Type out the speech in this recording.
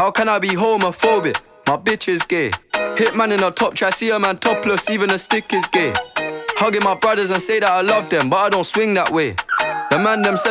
How can I be homophobic? My bitch is gay. Hitman in a top try, see a man topless, even a stick is gay. Hugging my brothers and say that I love them, but I don't swing that way. The man them selling.